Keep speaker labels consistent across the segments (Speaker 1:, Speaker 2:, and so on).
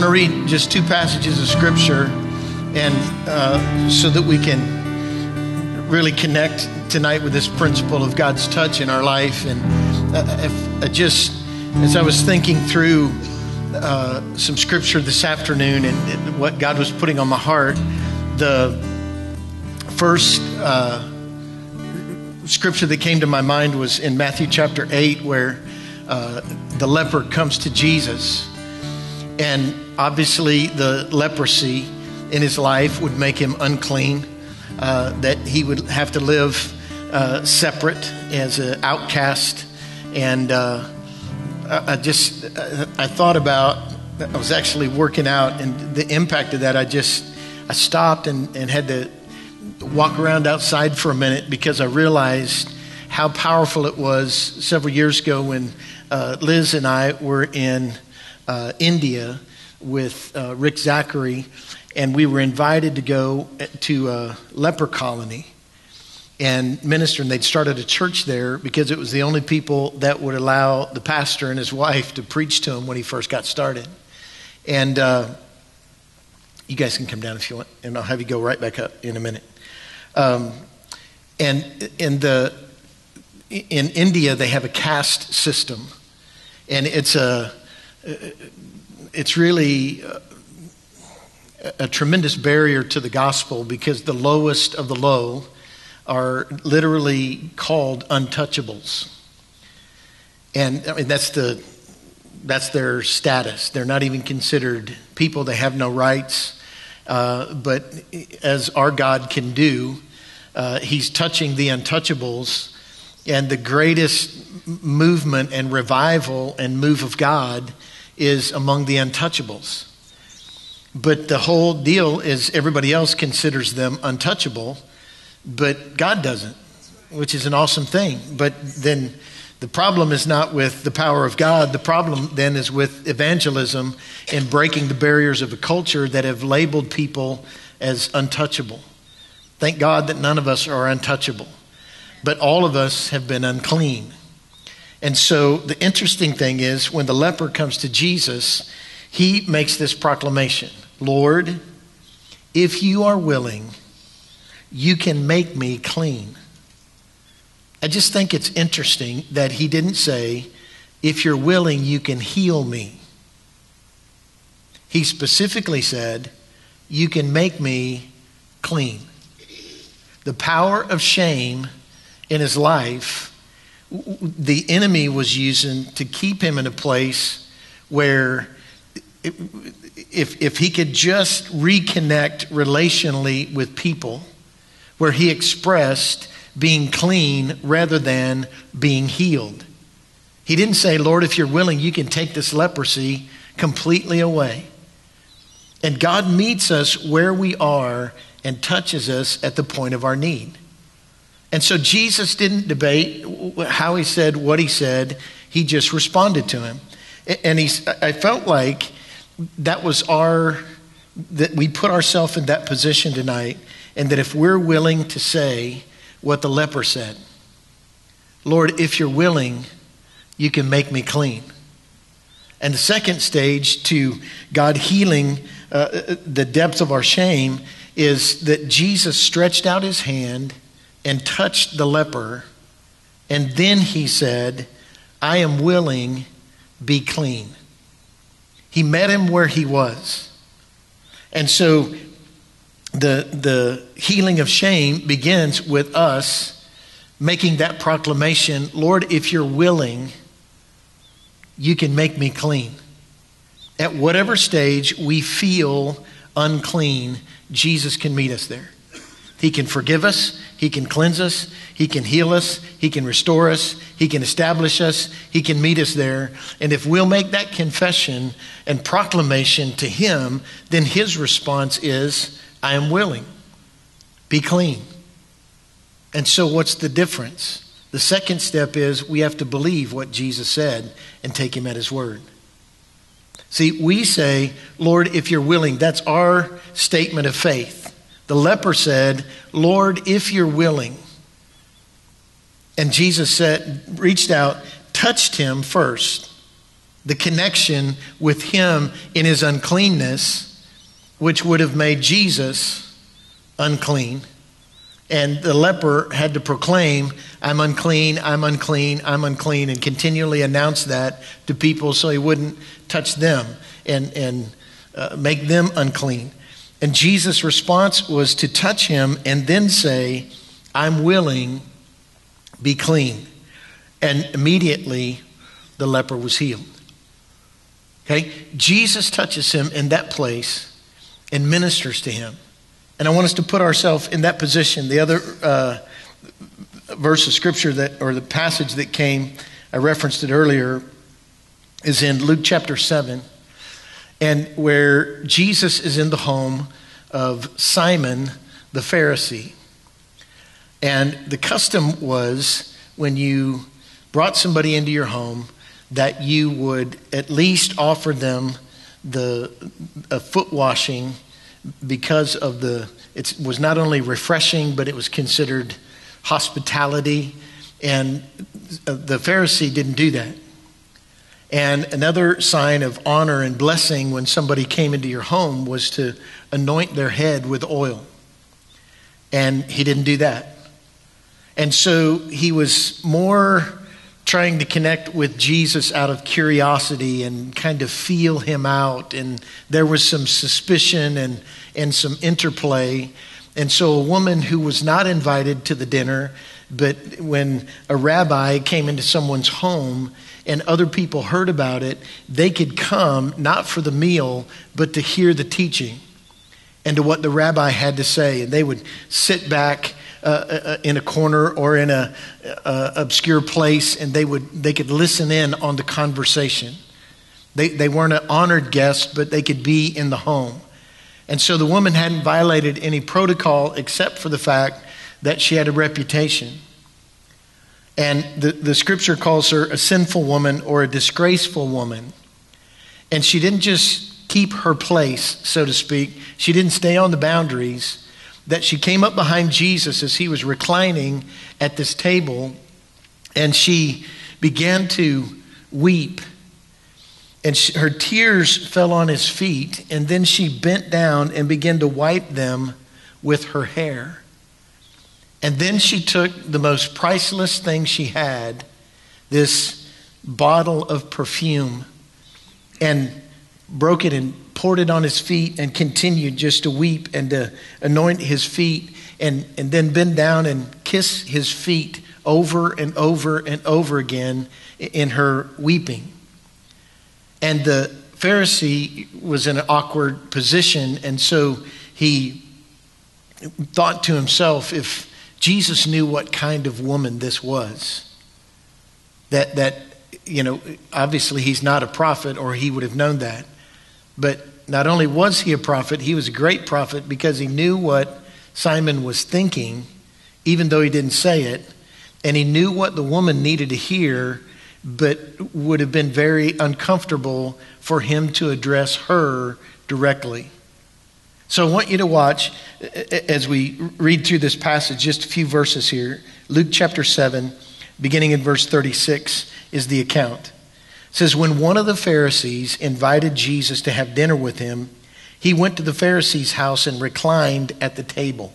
Speaker 1: want to read just two passages of scripture, and uh, so that we can really connect tonight with this principle of God's touch in our life. And uh, if, uh, just as I was thinking through uh, some scripture this afternoon and, and, what God was putting on my heart, the first uh, scripture that came to my mind was in Matthew chapter 8, where uh, the leper comes to Jesus. And obviously, the leprosy in his life would make him unclean, uh, that he would have to live uh, separate as an outcast. And uh, I, I just, I thought about, I was actually working out, and the impact of that, I just, I stopped and, and had to walk around outside for a minute because I realized how powerful it was several years ago when uh, Liz and I were in uh, India with uh, Rick Zachary, and we were invited to go to a leper colony and minister. And they'd started a church there because it was the only people that would allow the pastor and his wife to preach to him when he first got started. And uh, you guys can come down if you want, and I'll have you go right back up in a minute. Um, and in the in India, they have a caste system, and it's a it's really a, a tremendous barrier to the gospel because the lowest of the low are literally called untouchables, and I mean that's the that's their status. They're not even considered people. They have no rights. Uh, but as our God can do, uh, He's touching the untouchables. And the greatest movement and revival and move of God is among the untouchables. But the whole deal is everybody else considers them untouchable, but God doesn't, which is an awesome thing. But then the problem is not with the power of God. The problem then is with evangelism and breaking the barriers of a culture that have labeled people as untouchable. Thank God that none of us are untouchable, but all of us have been unclean. And so the interesting thing is when the leper comes to Jesus, he makes this proclamation Lord, if you are willing, you can make me clean. I just think it's interesting that he didn't say, if you're willing, you can heal me. He specifically said, you can make me clean. The power of shame in his life, the enemy was using to keep him in a place where if, if he could just reconnect relationally with people, where he expressed being clean rather than being healed. He didn't say, Lord, if you're willing, you can take this leprosy completely away. And God meets us where we are and touches us at the point of our need. And so Jesus didn't debate how he said what he said, he just responded to him. And he's, I felt like that was our, that we put ourselves in that position tonight, and that if we're willing to say, what the leper said Lord, if you're willing, you can make me clean. And the second stage to God healing uh, the depth of our shame is that Jesus stretched out his hand and touched the leper, and then he said, I am willing, be clean. He met him where he was. And so the, the healing of shame begins with us making that proclamation Lord, if you're willing, you can make me clean. At whatever stage we feel unclean, Jesus can meet us there. He can forgive us. He can cleanse us. He can heal us. He can restore us. He can establish us. He can meet us there. And if we'll make that confession and proclamation to Him, then His response is, I am willing. Be clean. And so, what's the difference? The second step is we have to believe what Jesus said and take him at his word. See, we say, Lord, if you're willing, that's our statement of faith. The leper said, Lord, if you're willing. And Jesus said, reached out, touched him first. the connection with him in his uncleanness, which would have made Jesus unclean. And the leper had to proclaim, I'm unclean, I'm unclean, I'm unclean, and continually announce that to people so he wouldn't touch them and, and uh, make them unclean. And Jesus' response was to touch him and then say, I'm willing, be clean. And immediately the leper was healed. Okay? Jesus touches him in that place and ministers to him. And I want us to put ourselves in that position. The other uh, verse of scripture that, or the passage that came, I referenced it earlier, is in Luke chapter 7, and where Jesus is in the home of Simon the Pharisee. And the custom was when you brought somebody into your home that you would at least offer them the a foot washing because of the it was not only refreshing but it was considered hospitality and uh, the Pharisee didn't do that. And another sign of honor and blessing when somebody came into your home was to anoint their head with oil. And he didn't do that. And so he was more trying to connect with Jesus out of curiosity and kind of feel him out. And there was some suspicion and, and some interplay. And so a woman who was not invited to the dinner, but when a rabbi came into someone's home and other people heard about it, they could come not for the meal, but to hear the teaching and to what the rabbi had to say. And they would sit back uh, uh, in a corner or in a uh, obscure place, and they would they could listen in on the conversation. They they weren't an honored guest, but they could be in the home. And so the woman hadn't violated any protocol except for the fact that she had a reputation. And the, the scripture calls her a sinful woman or a disgraceful woman. And she didn't just keep her place, so to speak, she didn't stay on the boundaries that she came up behind Jesus as he was reclining at this table and she began to weep. And she, her tears fell on his feet, and then she bent down and began to wipe them with her hair. And then she took the most priceless thing she had, this bottle of perfume, and broke it and poured it on his feet and continued just to weep and to anoint his feet and, and then bend down and kiss his feet over and over and over again in her weeping. And the Pharisee was in an awkward position, and so he thought to himself if Jesus knew what kind of woman this was, that, that you know, obviously he's not a prophet or he would have known that. But not only was he a prophet, he was a great prophet because he knew what Simon was thinking, even though he didn't say it. And he knew what the woman needed to hear, but would have been very uncomfortable for him to address her directly. So I want you to watch uh, uh, as we read through this passage, just a few verses here. Luke chapter 7, beginning in verse 36, is the account It says, When one of the Pharisees invited Jesus to have dinner with him, he went to the Pharisee's house and reclined at the table.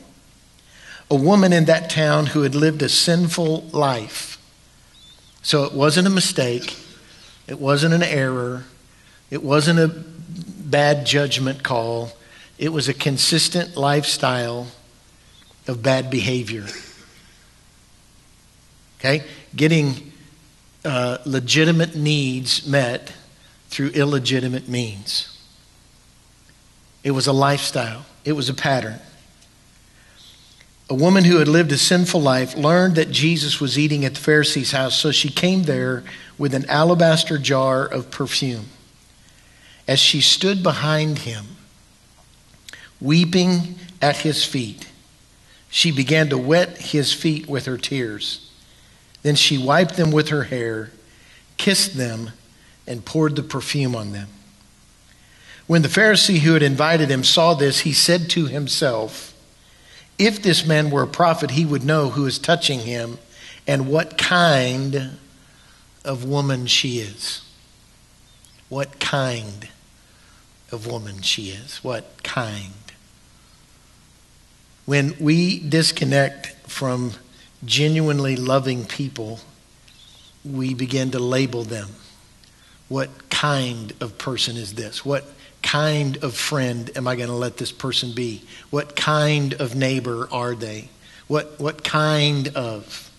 Speaker 1: A woman in that town who had lived a sinful life. So it wasn't a mistake, it wasn't an error, it wasn't a bad judgment call, it was a consistent lifestyle of bad behavior. Okay? Getting uh, legitimate needs met through illegitimate means. It was a lifestyle, it was a pattern. A woman who had lived a sinful life learned that Jesus was eating at the Pharisee's house, so she came there with an alabaster jar of perfume. As she stood behind him, weeping at his feet, she began to wet his feet with her tears. Then she wiped them with her hair, kissed them, and poured the perfume on them. When the Pharisee who had invited him saw this, he said to himself, If this man were a prophet, he would know who is touching him and what kind of woman she is. what kind of woman she is. What kind. When we disconnect from genuinely loving people, we begin to label them. What kind of person is this? What kind of friend am I going to let this person be? What kind of neighbor are they? What, what kind of?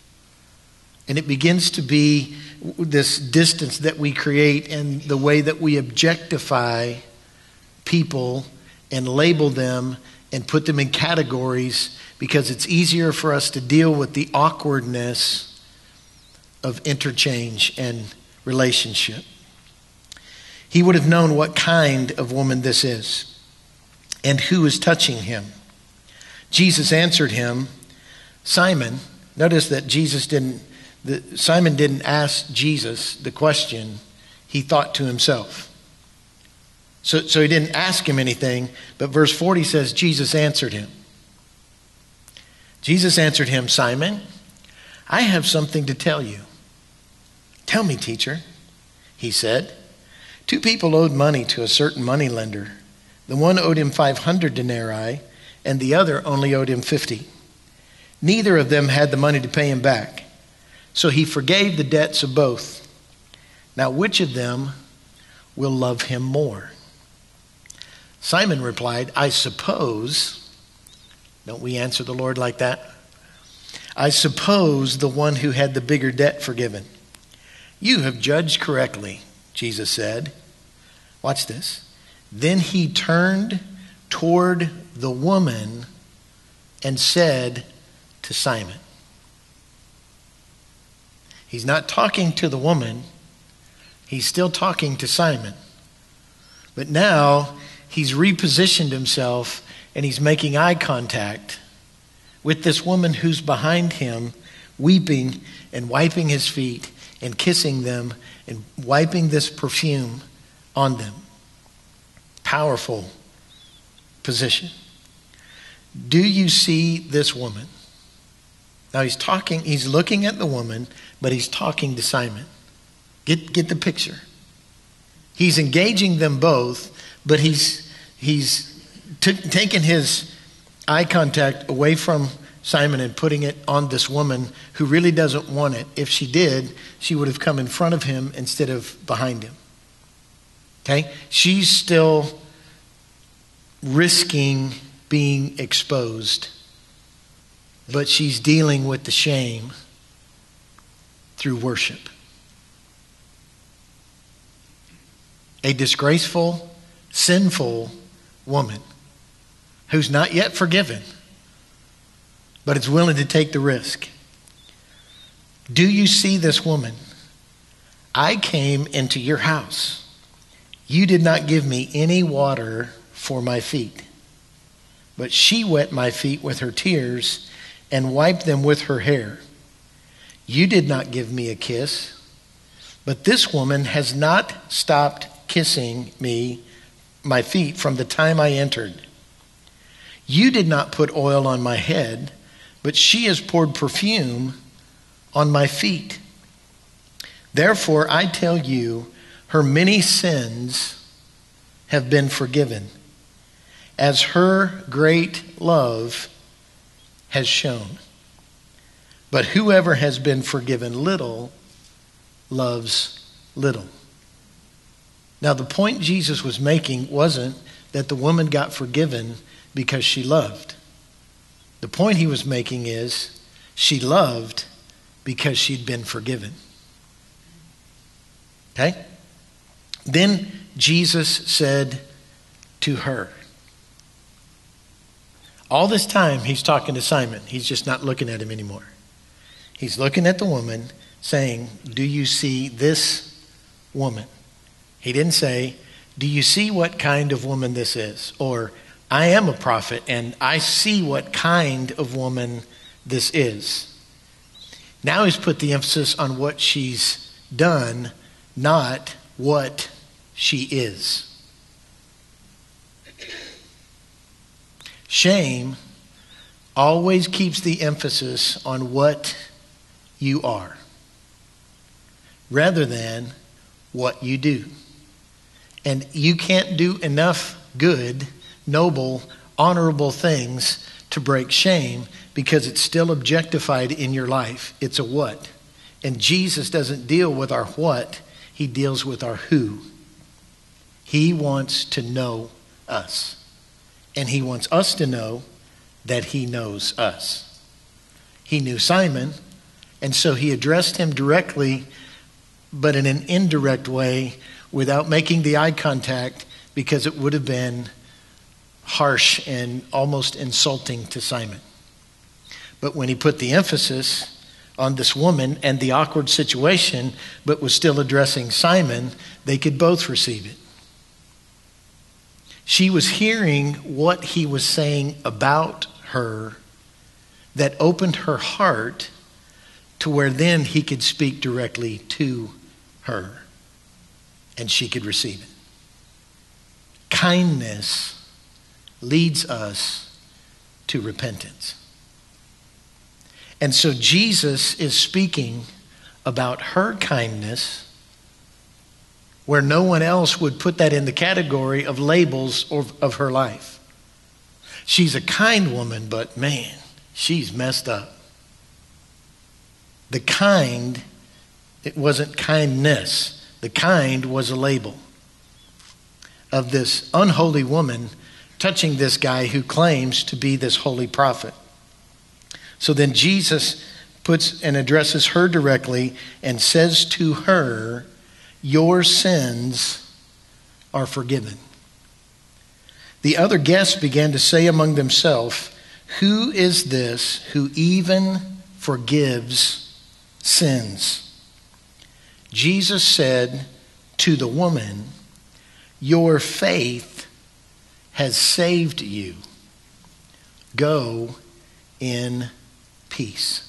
Speaker 1: And it begins to be this distance that we create and the way that we objectify people and label them and put them in categories because it's easier for us to deal with the awkwardness of interchange and relationship. He would have known what kind of woman this is and who is touching him. Jesus answered him, Simon. Notice that Jesus didn't, the, Simon didn't ask Jesus the question, he thought to himself. So, so he didn't ask him anything, but verse 40 says, Jesus answered him. Jesus answered him, Simon, I have something to tell you. Tell me, teacher, he said. Two people owed money to a certain money lender. The one owed him 500 denarii, and the other only owed him 50. Neither of them had the money to pay him back. So he forgave the debts of both. Now, which of them will love him more? Simon replied, I suppose, don't we answer the Lord like that? I suppose the one who had the bigger debt forgiven. You have judged correctly, Jesus said. Watch this. Then he turned toward the woman and said to Simon, He's not talking to the woman, he's still talking to Simon. But now he's repositioned himself and he's making eye contact with this woman who's behind him, weeping and wiping his feet and kissing them and wiping this perfume on them. Powerful position. Do you see this woman? Now he's talking, he's looking at the woman, but he's talking to Simon. Get, get the picture. He's engaging them both, but he's he's t- taken his eye contact away from Simon and putting it on this woman who really doesn't want it. If she did, she would have come in front of him instead of behind him. Okay? She's still risking being exposed, but she's dealing with the shame through worship. A disgraceful, sinful woman who's not yet forgiven, but is willing to take the risk. Do you see this woman? I came into your house. You did not give me any water for my feet, but she wet my feet with her tears and wiped them with her hair. You did not give me a kiss, but this woman has not stopped kissing me my feet from the time I entered. You did not put oil on my head, but she has poured perfume on my feet. Therefore, I tell you, her many sins have been forgiven, as her great love has shown. But whoever has been forgiven little loves little. Now, the point Jesus was making wasn't that the woman got forgiven because she loved. The point he was making is she loved because she'd been forgiven. Okay? Then Jesus said to her, all this time he's talking to Simon. He's just not looking at him anymore. He's looking at the woman saying, Do you see this woman? He didn't say, Do you see what kind of woman this is? Or, I am a prophet and I see what kind of woman this is. Now he's put the emphasis on what she's done, not what she is. Shame always keeps the emphasis on what you are rather than what you do. And you can't do enough good, noble, honorable things to break shame because it's still objectified in your life. It's a what. And Jesus doesn't deal with our what, he deals with our who. He wants to know us. And he wants us to know that he knows us. He knew Simon, and so he addressed him directly, but in an indirect way without making the eye contact because it would have been harsh and almost insulting to Simon. But when he put the emphasis on this woman and the awkward situation, but was still addressing Simon, they could both receive it. She was hearing what he was saying about her that opened her heart to where then he could speak directly to her and she could receive it. Kindness leads us to repentance. And so Jesus is speaking about her kindness where no one else would put that in the category of labels of, of her life. She's a kind woman, but man, she's messed up. The kind, it wasn't kindness, the kind was a label of this unholy woman touching this guy who claims to be this holy prophet. So then Jesus puts and addresses her directly and says to her, Your sins are forgiven. The other guests began to say among themselves, Who is this who even forgives sins? Jesus said to the woman, Your faith has saved you. Go in peace.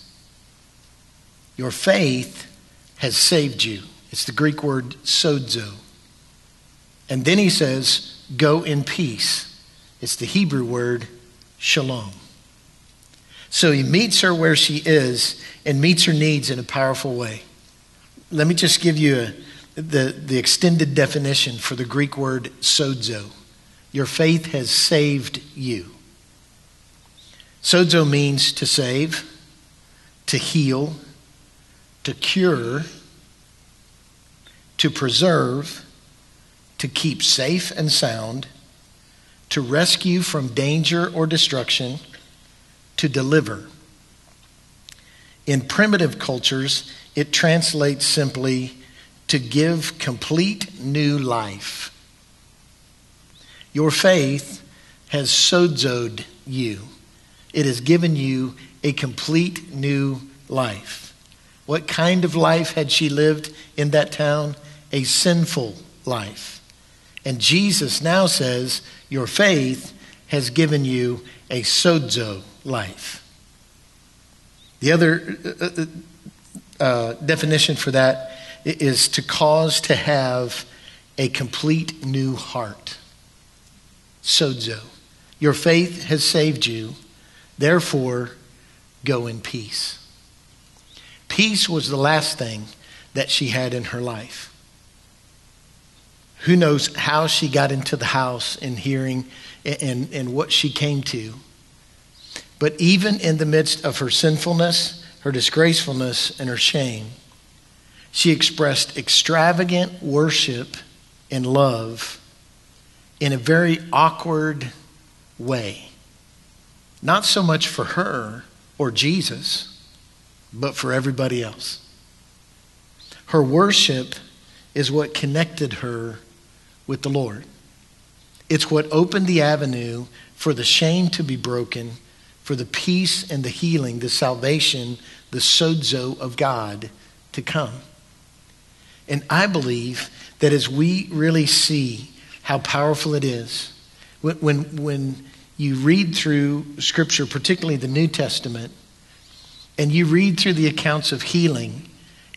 Speaker 1: Your faith has saved you. It's the Greek word sozo. And then he says, Go in peace. It's the Hebrew word shalom. So he meets her where she is and meets her needs in a powerful way. Let me just give you a, the, the extended definition for the Greek word sozo. Your faith has saved you. Sozo means to save, to heal, to cure, to preserve, to keep safe and sound, to rescue from danger or destruction, to deliver. In primitive cultures, it translates simply to give complete new life. Your faith has sozoed you. It has given you a complete new life. What kind of life had she lived in that town? A sinful life. And Jesus now says, Your faith has given you a sozo life. The other uh, uh, uh definition for that is to cause to have a complete new heart. Sozo. Your faith has saved you. Therefore, go in peace. Peace was the last thing that she had in her life. Who knows how she got into the house and hearing and, and what she came to. But even in the midst of her sinfulness, her disgracefulness, and her shame, she expressed extravagant worship and love in a very awkward way. Not so much for her or Jesus, but for everybody else. Her worship is what connected her with the Lord. It's what opened the avenue for the shame to be broken, for the peace and the healing, the salvation, the sozo of God to come. And I believe that as we really see how powerful it is, when, when, when you read through Scripture, particularly the New Testament, and you read through the accounts of healing,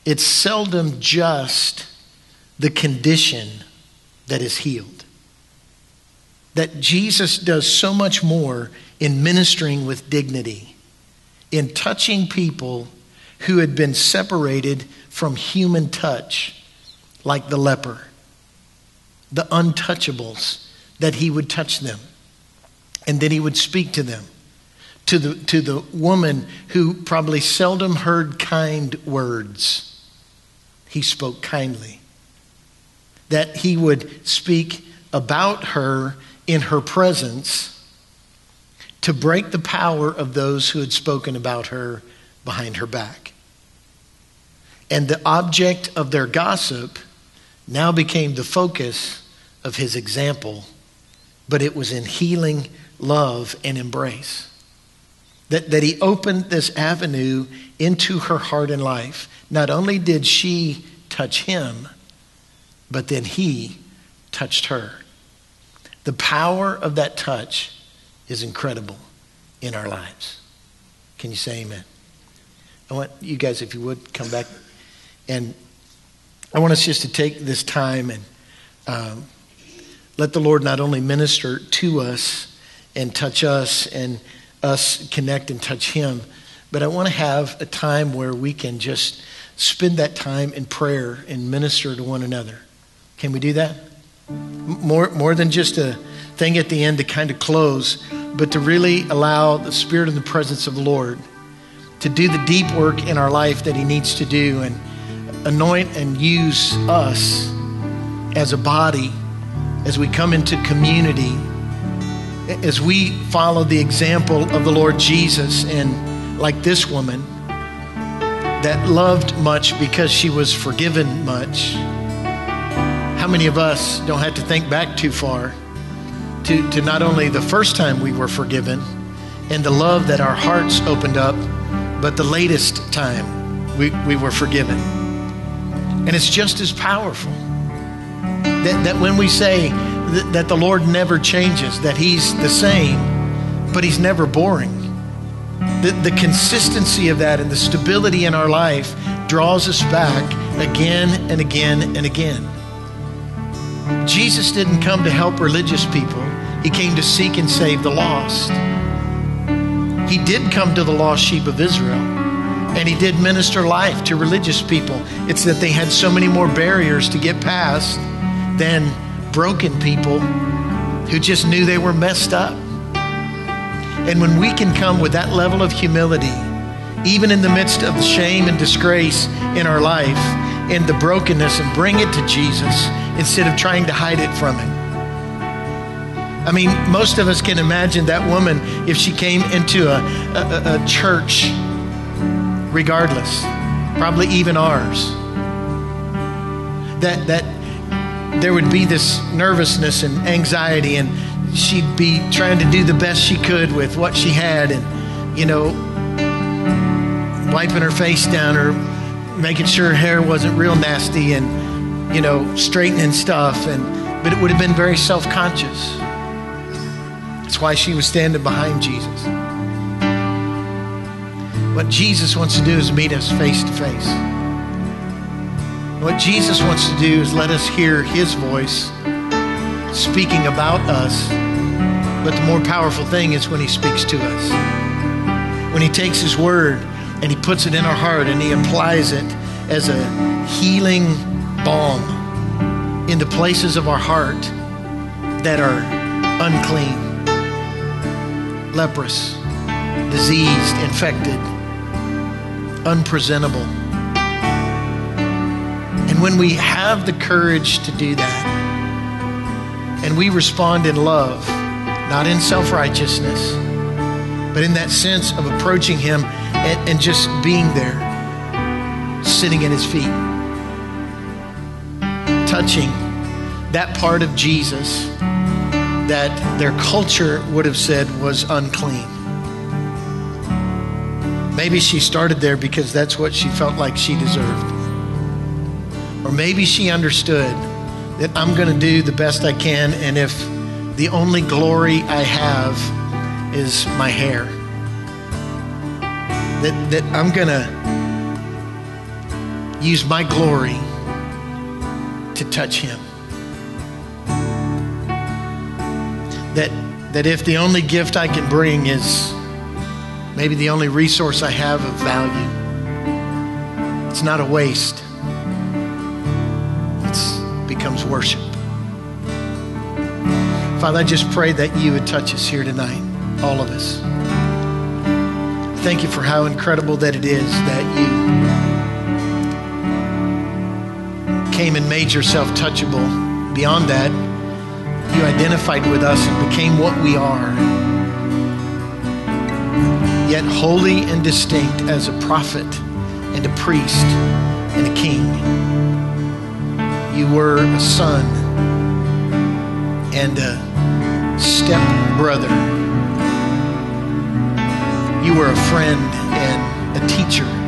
Speaker 1: it's seldom just the condition that is healed. That Jesus does so much more in ministering with dignity, in touching people who had been separated from human touch, like the leper. the untouchables, that he would touch them and then he would speak to them. To the, to the woman who probably seldom heard kind words, he spoke kindly. That he would speak about her in her presence to break the power of those who had spoken about her behind her back. And the object of their gossip now became the focus of his example, but it was in healing, love, and embrace. That, that he opened this avenue into her heart and life. Not only did she touch him, but then he touched her. The power of that touch is incredible in our lives. Can you say amen? I want you guys, if you would, come back. And I want us just to take this time and um, let the Lord not only minister to us and touch us and us connect and touch Him, but I want to have a time where we can just spend that time in prayer and minister to one another. Can we do that? More, more than just a thing at the end to kind of close, but to really allow the Spirit and the presence of the Lord to do the deep work in our life that He needs to do and anoint and use us as a body as we come into community, as we follow the example of the Lord Jesus and like this woman that loved much because she was forgiven much. How many of us don't have to think back too far to, to not only the first time we were forgiven and the love that our hearts opened up, but the latest time we, we were forgiven? And it's just as powerful. That, that when we say that, that the Lord never changes, that He's the same, but He's never boring. The, the consistency of that and the stability in our life draws us back again and again and again. Jesus didn't come to help religious people, He came to seek and save the lost. He did come to the lost sheep of Israel, and He did minister life to religious people. It's that they had so many more barriers to get past than broken people who just knew they were messed up. And when we can come with that level of humility, even in the midst of the shame and disgrace in our life, and the brokenness, and bring it to Jesus instead of trying to hide it from Him. I mean, most of us can imagine that woman if she came into a, a, a church, regardless, probably even ours, that, that there would be this nervousness and anxiety, and she'd be trying to do the best she could with what she had, and, you know, wiping her face down or making sure her hair wasn't real nasty and, you know, straightening stuff. And, but it would have been very self conscious. That's why she was standing behind Jesus. What Jesus wants to do is meet us face to face. What Jesus wants to do is let us hear his voice speaking about us. But the more powerful thing is when he speaks to us. When he takes his word and he puts it in our heart and he applies it as a healing balm into places of our heart that are unclean, leprous, diseased, infected, unpresentable. And when we have the courage to do that, and we respond in love, not in self righteousness, but in that sense of approaching Him and, and just being there, sitting at His feet, touching that part of Jesus that their culture would have said was unclean. Maybe she started there because that's what she felt like she deserved. Or maybe she understood that I'm going to do the best I can, and if the only glory I have is my hair, that, that I'm going to use my glory to touch him. That, that if the only gift I can bring is maybe the only resource I have of value, it's not a waste it becomes worship. Father, I just pray that you would touch us here tonight, all of us. Thank you for how incredible that it is that you came and made yourself touchable. Beyond that, you identified with us and became what we are. Yet holy and distinct as a prophet and a priest and a king. You were a son and a step brother. You were a friend and a teacher.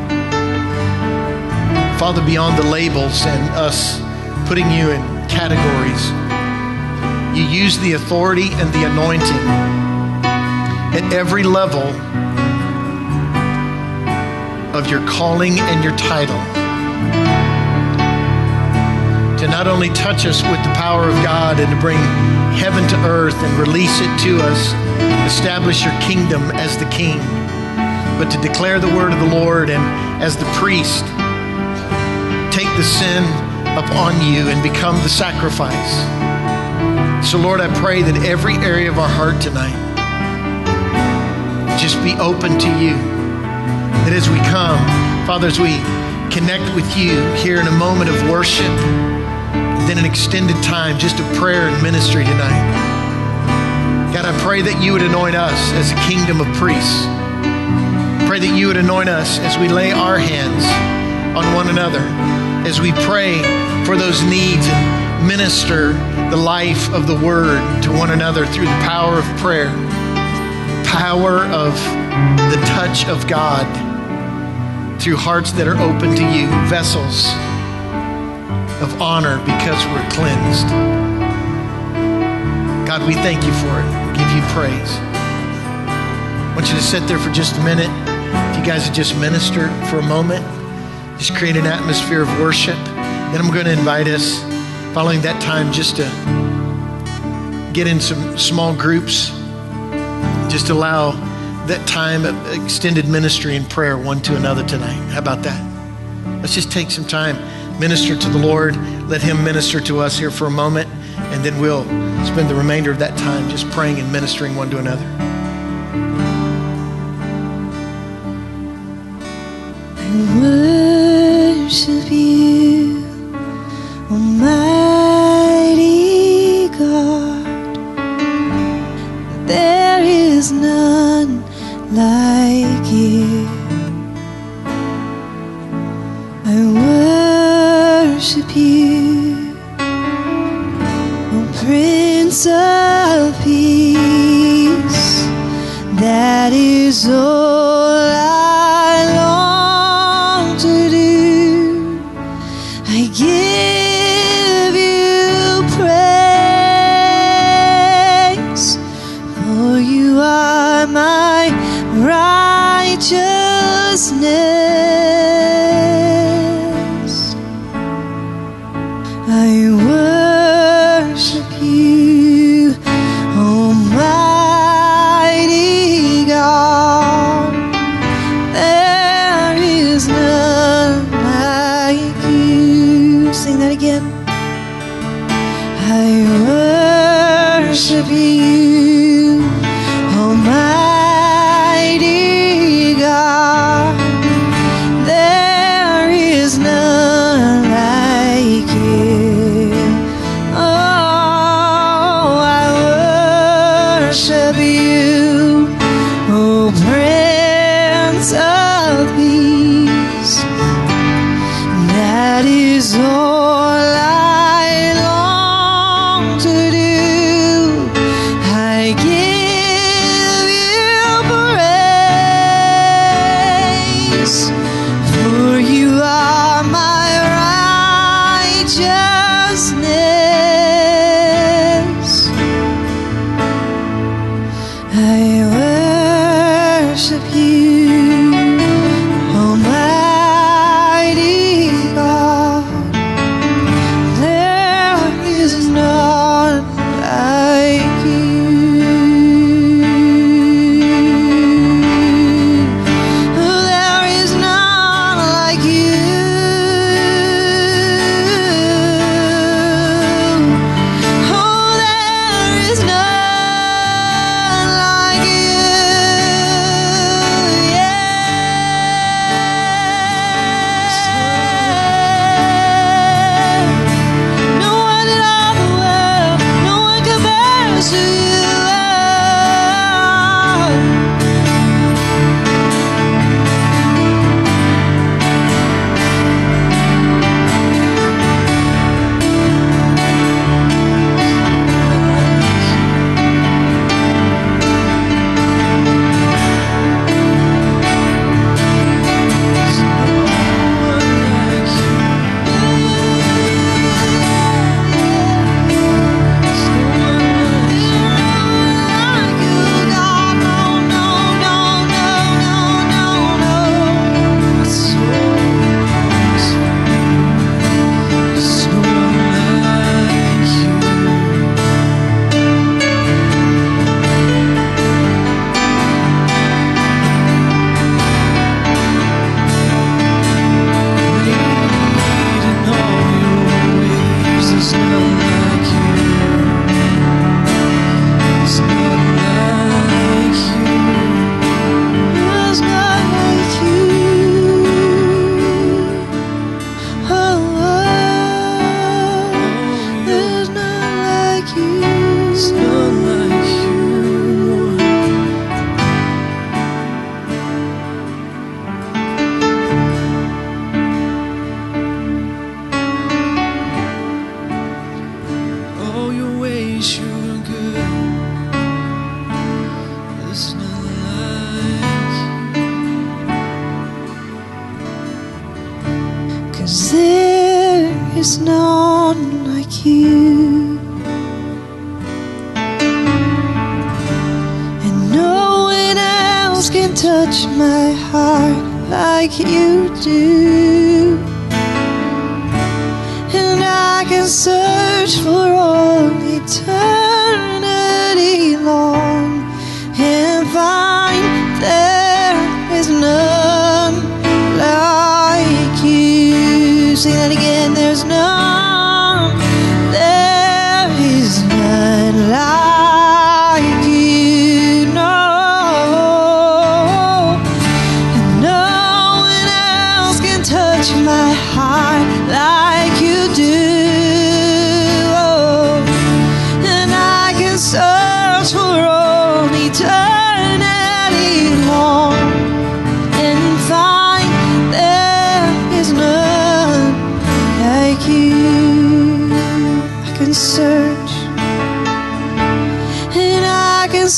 Speaker 1: Father, beyond the labels and us putting you in categories, you use the authority and the anointing at every level of your calling and your title to not only touch us with the power of God and to bring heaven to earth and release it to us, establish your kingdom as the king, but to declare the word of the Lord and as the priest, take the sin upon you and become the sacrifice. So, Lord, I pray that every area of our heart tonight just be open to you. That as we come, Father, as we connect with you here in a moment of worship, then an extended time just of prayer and ministry tonight. God, I pray that you would anoint us as a kingdom of priests. Pray that you would anoint us as we lay our hands on one another, as we pray for those needs and minister the life of the word to one another through the power of prayer, power of the touch of God through hearts that are open to you, vessels of honor because we're cleansed. God, we thank you for it. We give you praise. I want you to sit there for just a minute. If you guys would just minister for a moment, just create an atmosphere of worship. Then I'm going to invite us, following that time, just to get in some small groups. Just allow that time of extended ministry and prayer one to another tonight. How about that? Let's just take some time, minister to the Lord, let Him minister to us here for a moment, and then we'll spend the remainder of that time just praying and ministering one to another.
Speaker 2: I worship you,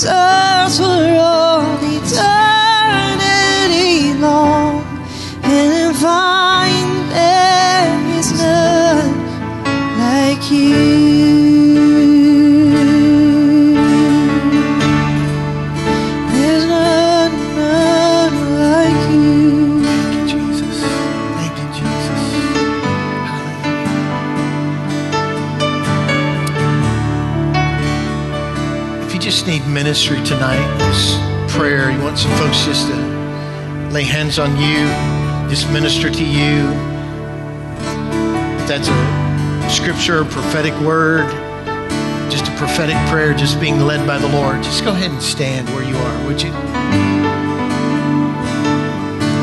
Speaker 2: Can
Speaker 1: ministry tonight, this prayer, you want some folks just to lay hands on you, just minister to you. If that's a scripture, prophetic word, just a prophetic prayer, just being led by the Lord, just go ahead and stand where you are, would you?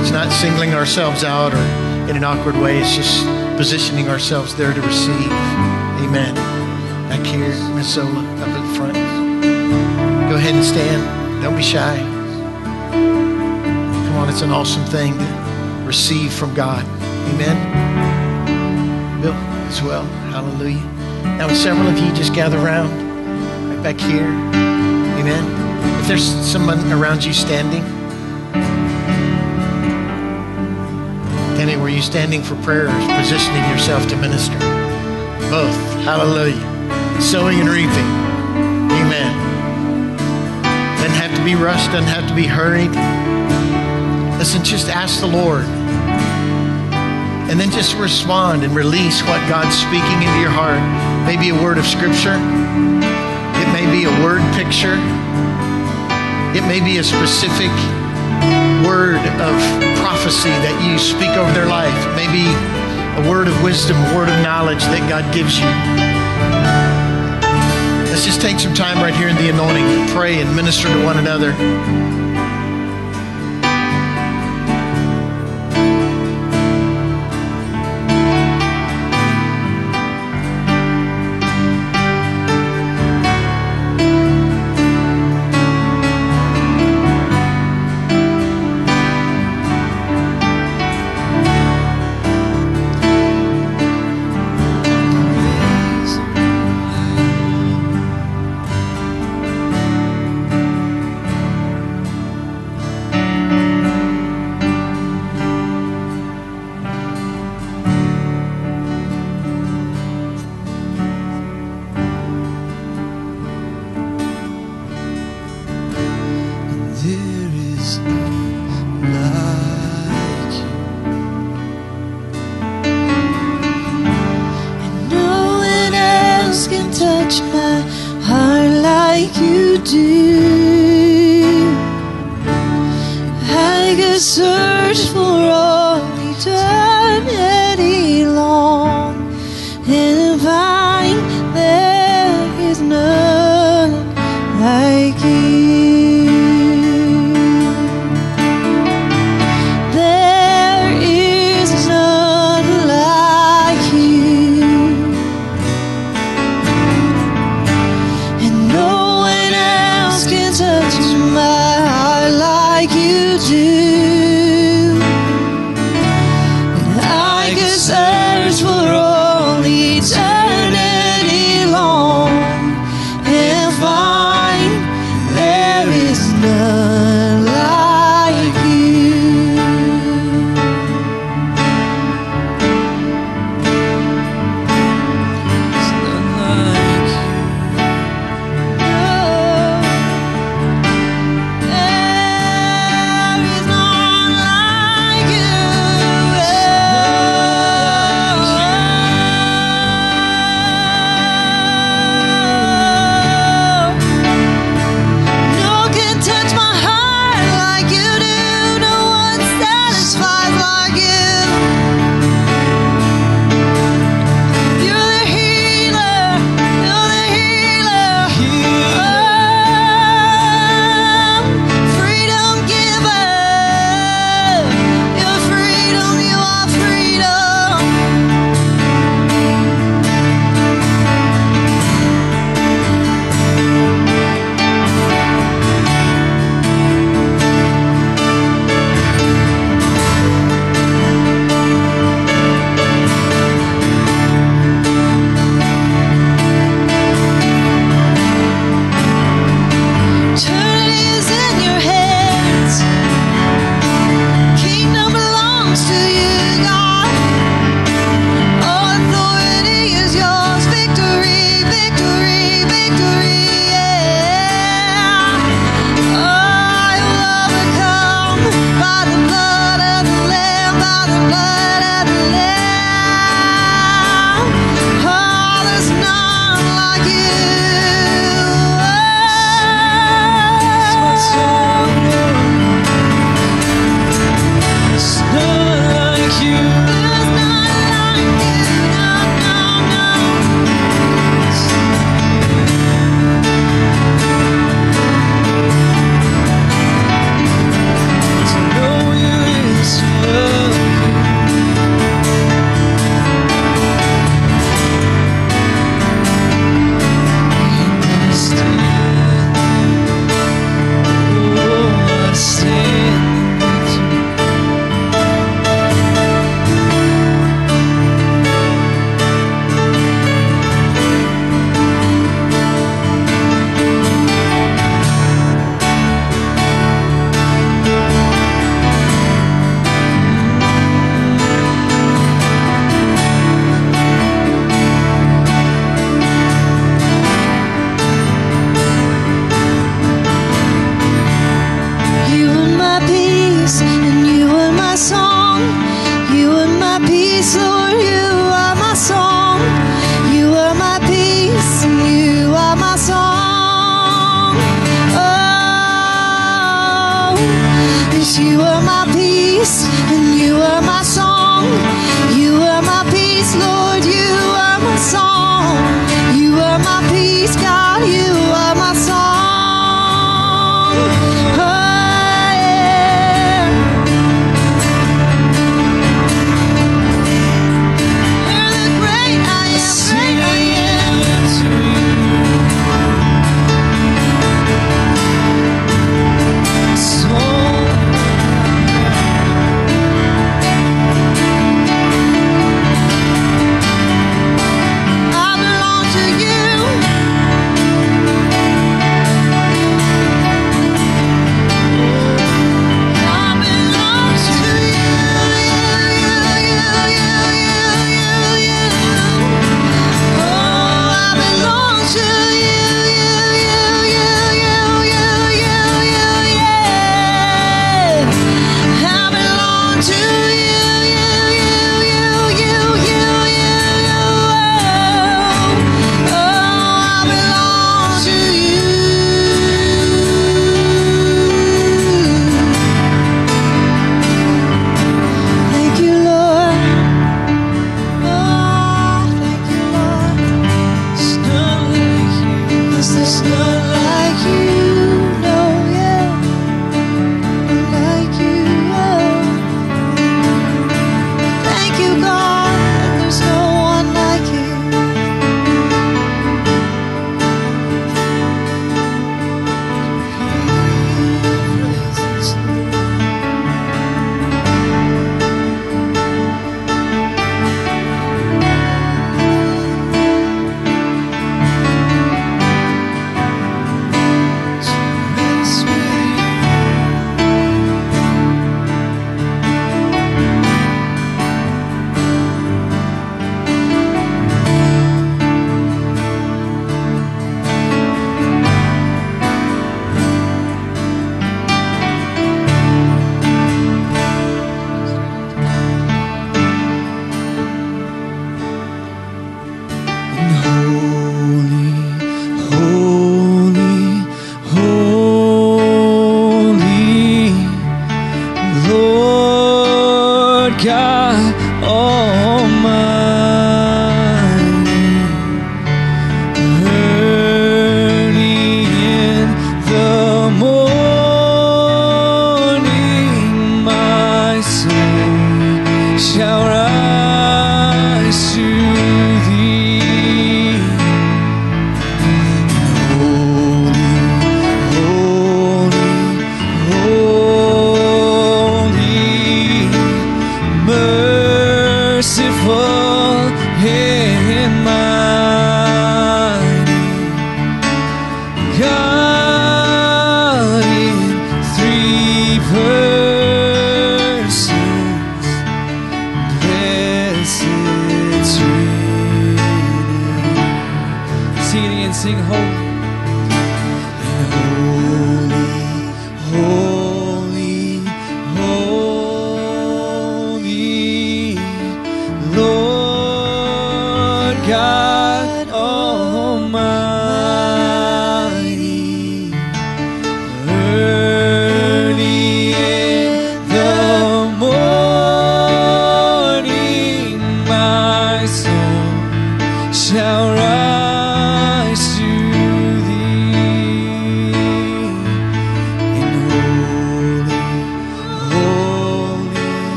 Speaker 1: It's not singling ourselves out or in an awkward way. It's just positioning ourselves there to receive. Amen. Back here, Miss Zola, ahead and stand. Don't be shy. Come on, it's an awesome thing to receive from God. Amen. Bill, as well. Hallelujah. Now, several of you just gather around right back here. Amen. If there's someone around you standing, Kenny, were you standing for prayer or positioning yourself to minister? Both. Hallelujah. Sowing and reaping. Amen. Doesn't have to be rushed, doesn't have to be hurried. Listen, just ask the Lord. And then just respond and release what God's speaking into your heart. Maybe a word of scripture. It may be a word picture. It may be a specific word of prophecy that you speak over their life. Maybe a word of wisdom, a word of knowledge that God gives you. Let's just take some time right here in the anointing pray and minister to one another.
Speaker 2: like you do. I guess.
Speaker 1: so.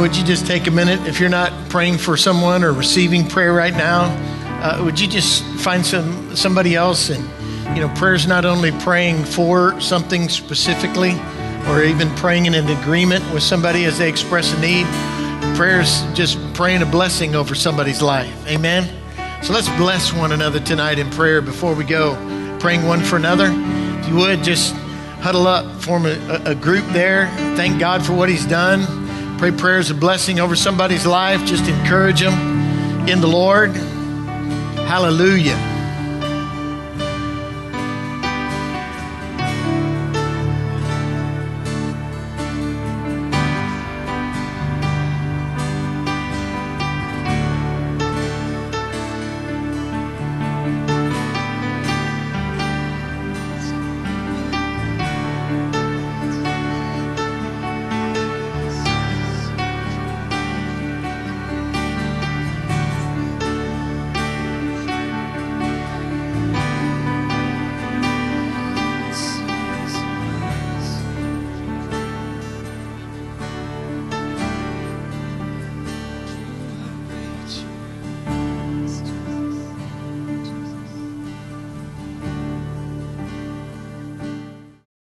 Speaker 1: Would you just take a minute? If you're not praying for someone or receiving prayer right now, uh, would you just find some somebody else? And you know, prayer's not only praying for something specifically, or even praying in an agreement with somebody as they express a need. Prayer's just praying a blessing over somebody's life. Amen. So let's bless one another tonight in prayer before we go, praying one for another. If you would just huddle up, form a, a group there. Thank God for what He's done. Pray prayers of blessing over somebody's life. Just encourage them in the Lord. Hallelujah.